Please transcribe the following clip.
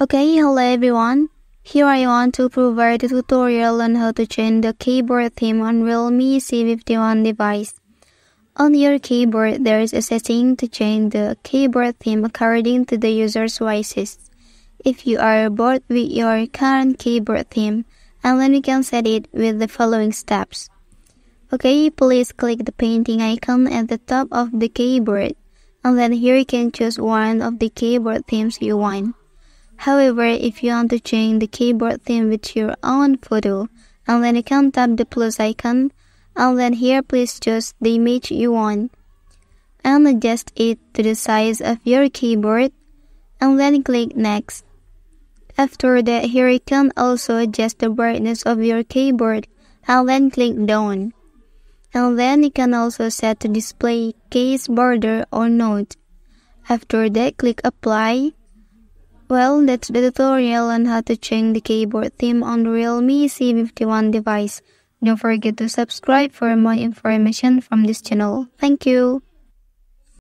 Okay, hello everyone. Here I want to provide a tutorial on how to change the keyboard theme on Realme C51 device. On your keyboard, there is a setting to change the keyboard theme according to the user's wishes. If you are bored with your current keyboard theme, and then you can set it with the following steps. Okay, please click the painting icon at the top of the keyboard, and then here you can choose one of the keyboard themes you want. However, if you want to change the keyboard theme with your own photo, and then you can tap the plus icon, and then here please choose the image you want, and adjust it to the size of your keyboard, and then click next. After that, here you can also adjust the brightness of your keyboard, and then click down. And then you can also set to display case border or note. After that, click apply well, that's the tutorial on how to change the keyboard theme on the Realme C51 device. Don't forget to subscribe for more information from this channel. Thank you.